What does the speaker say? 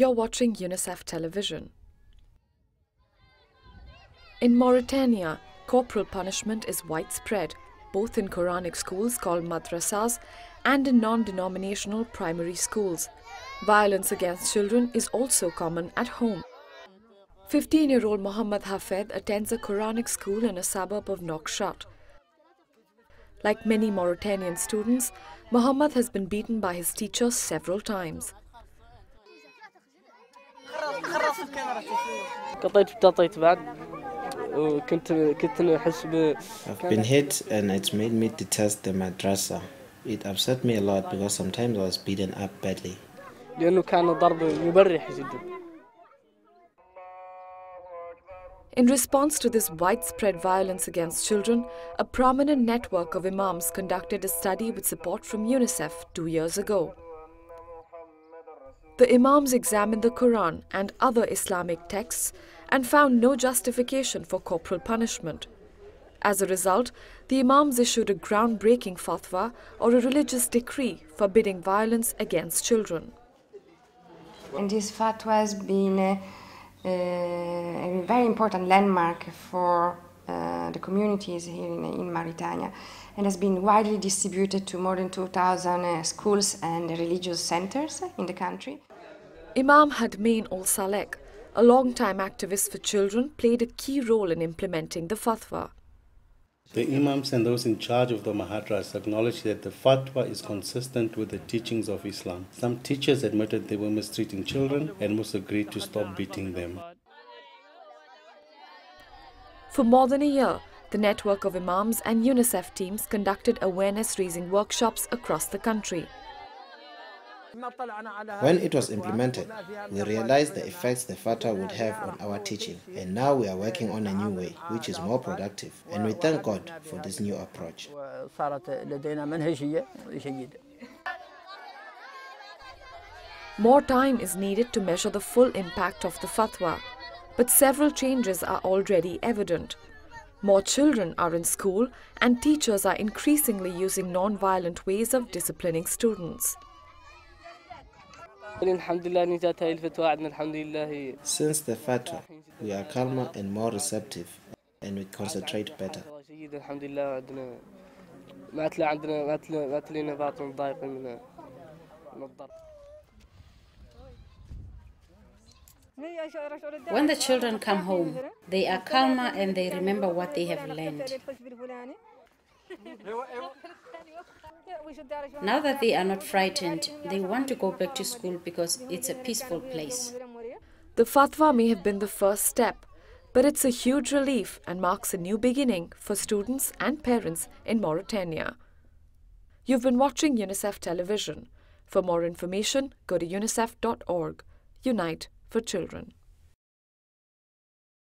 You're watching UNICEF television. In Mauritania, corporal punishment is widespread, both in Quranic schools called mahadras and in non denominational primary schools. Violence against children is also common at home. 15 year old Muhammad Hafed attends a Quranic school in a suburb of Nouakchott. Like many Mauritanian students, Muhammad has been beaten by his teachers several times. I've been hit and it's made me detest the madrasa. It upset me a lot because sometimes I was beaten up badly. In response to this widespread violence against children, a prominent network of imams conducted a study with support from UNICEF two years ago. The imams examined the Quran and other Islamic texts and found no justification for corporal punishment. As a result, the imams issued a groundbreaking fatwa or a religious decree forbidding violence against children. And this fatwa has been a, a very important landmark for the communities here in, in, Mauritania and has been widely distributed to more than 2,000 uh, schools and religious centers in the country. Imam Hadmain Ol Salek, a long-time activist for children, played a key role in implementing the fatwa. The imams and those in charge of the mahadras acknowledged that the fatwa is consistent with the teachings of Islam. Some teachers admitted they were mistreating children and most agreed to stop beating them. For more than a year, the network of imams and UNICEF teams conducted awareness-raising workshops across the country. When it was implemented, we realized the effects the fatwa would have on our teaching, and now we are working on a new way, which is more productive, and we thank God for this new approach. More time is needed to measure the full impact of the fatwa, but several changes are already evident. More children are in school, and teachers are increasingly using non-violent ways of disciplining students. Since the fatwa, we are calmer and more receptive and we concentrate better. When the children come home, they are calmer and they remember what they have learned. Now that they are not frightened, they want to go back to school because it's a peaceful place. The fatwa may have been the first step, but it's a huge relief and marks a new beginning for students and parents in Mauritania. You've been watching UNICEF Television. For more information, go to unicef.org. Unite for Children.